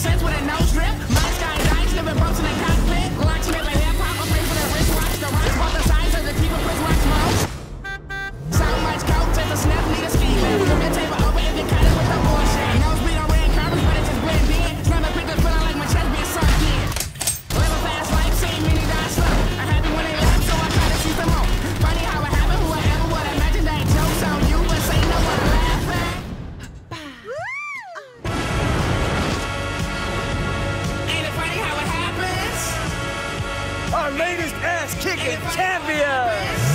six cents with our latest ass kicking champions.